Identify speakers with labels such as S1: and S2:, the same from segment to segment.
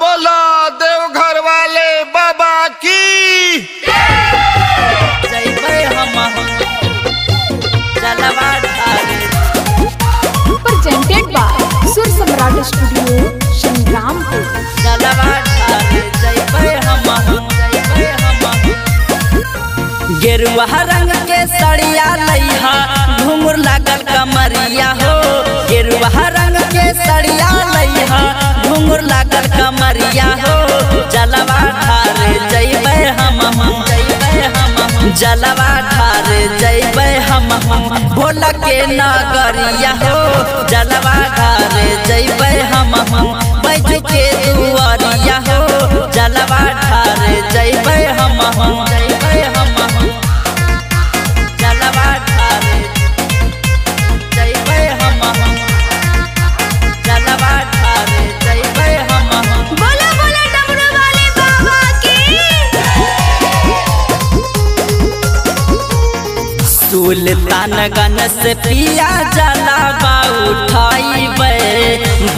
S1: बोला देवघर वाले बाबा की।
S2: ढारे जइबै हम जइबै हम गेरुआ रंग के सड़िया लइहा घुंगुर लागल कमरिया हो। गेरुआ रंग के सड़िया लइहा घुंगुर लागल जलवा घर जैब हम। भोला के नगरिया हो। जलवा घर जैब हम। बैजू सुल्तानगंज से पिया जलावा उठाइबे।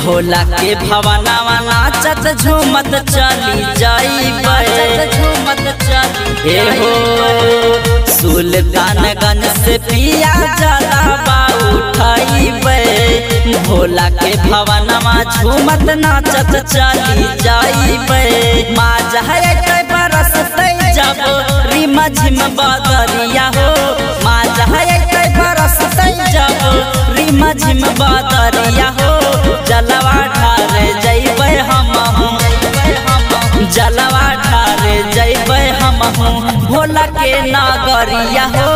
S2: भोला के भवनवा नाचत झूमत चली जाइबे। झूमत चली हे हो सुल्तानगंज से पिया जलावा उठाइबे। भोला के भवनवा झूमत नाचत चली जाइबे। माँ जहर बरसते जब रिमा झिम बदरिया हो माँ भोला के नगरिया हो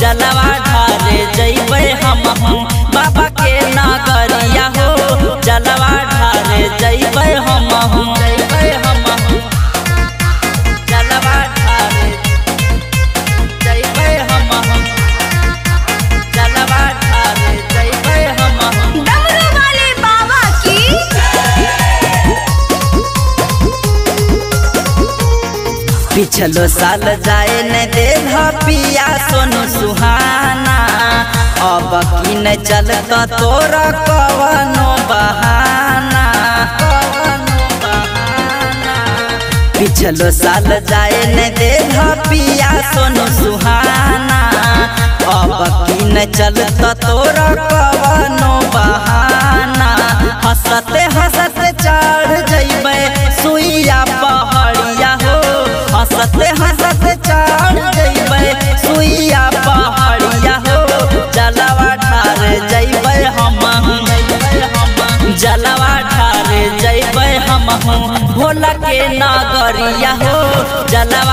S2: जलवा ढारे जइबै हम। बाबा पिछलो साल जाए न दे पिया सोनू सुहाना। अब की न चलता तोरा कवनो बहाना। पिछलो साल जाए न दे पिया सोनू सुहाना। अब की न चलता तोरा कवनो जलवा ठारे जैबे हम। भोला के नगरिया हो जलवा